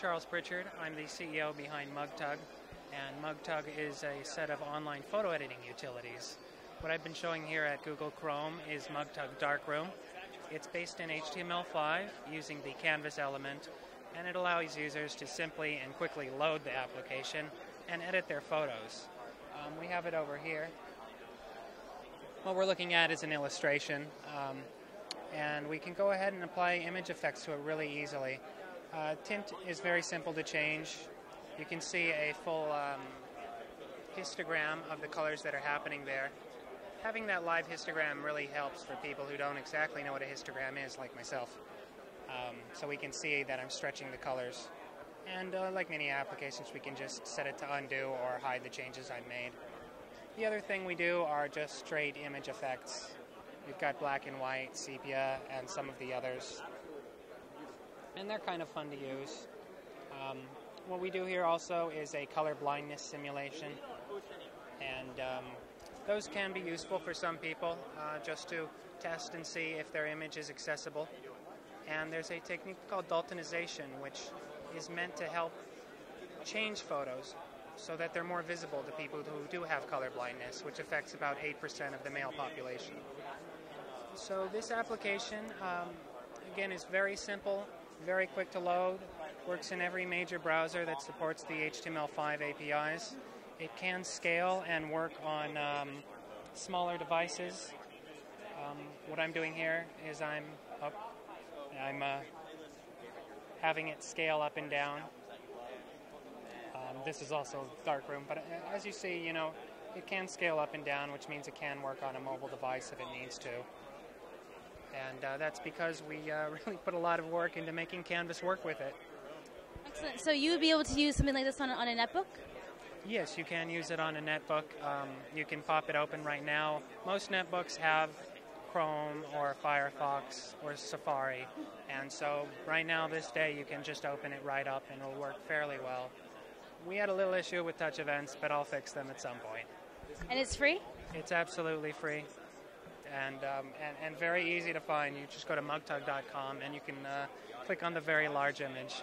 Charles Pritchard. I'm the CEO behind MugTug, and MugTug is a set of online photo editing utilities. What I've been showing here at Google Chrome is MugTug Darkroom. It's based in HTML5 using the canvas element, and it allows users to simply and quickly load the application and edit their photos. Um, we have it over here. What we're looking at is an illustration, um, and we can go ahead and apply image effects to it really easily. Uh, tint is very simple to change. You can see a full um, histogram of the colors that are happening there. Having that live histogram really helps for people who don't exactly know what a histogram is, like myself. Um, so we can see that I'm stretching the colors. And uh, like many applications, we can just set it to undo or hide the changes I've made. The other thing we do are just straight image effects. We've got black and white, sepia, and some of the others. And they're kind of fun to use. Um, what we do here also is a color blindness simulation. And um, those can be useful for some people uh, just to test and see if their image is accessible. And there's a technique called Daltonization, which is meant to help change photos so that they're more visible to people who do have color blindness, which affects about 8% of the male population. So this application, um, again, is very simple, very quick to load, works in every major browser that supports the HTML5 APIs. It can scale and work on um, smaller devices. Um, what I'm doing here is I'm up, I'm uh, having it scale up and down um, this is also darkroom, but uh, as you see, you know, it can scale up and down, which means it can work on a mobile device if it needs to. And uh, that's because we uh, really put a lot of work into making Canvas work with it. Excellent. So you would be able to use something like this on, on a netbook? Yes, you can use it on a netbook. Um, you can pop it open right now. Most netbooks have Chrome or Firefox or Safari, and so right now, this day, you can just open it right up and it'll work fairly well. We had a little issue with touch events, but I'll fix them at some point. And it's free? It's absolutely free and, um, and, and, very easy to find. You just go to mugtug.com and you can uh, click on the very large image.